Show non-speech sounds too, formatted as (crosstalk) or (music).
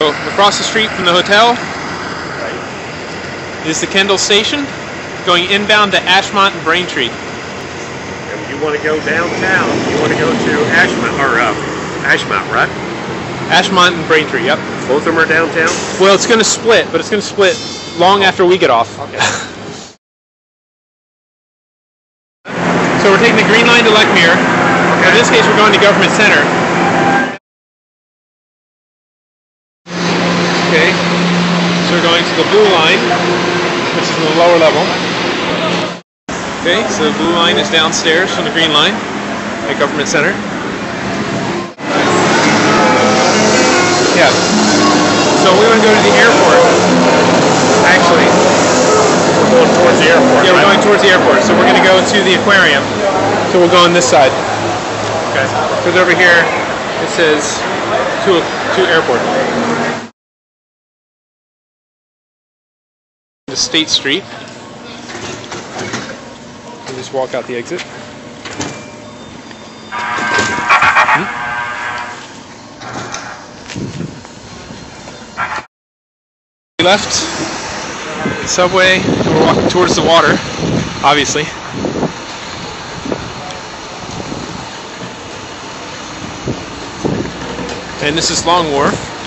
So across the street from the hotel is the Kendall Station, going inbound to Ashmont and Braintree. And you want to go downtown, you want to go to Ashmont, or uh, Ashmont, right? Ashmont and Braintree, yep. Both of them are downtown? Well, it's going to split, but it's going to split long after we get off. Okay. (laughs) So we're taking the green line to Lechmere. In this case, we're going to Government Center. Okay. So we're going to the blue line, which is the lower level. Okay, so the blue line is downstairs from the green line at Government Center. Yeah. So we want to go to the airport. Actually, We're going towards the airport, yeah, we're right? going towards the airport. So we're going to go to the aquarium. So we'll go on this side. Okay. Because over here it says to to airport. To State Street. And just walk out the exit. Hmm? We left the subway and we're walking towards the water, obviously. And this is Long Wharf.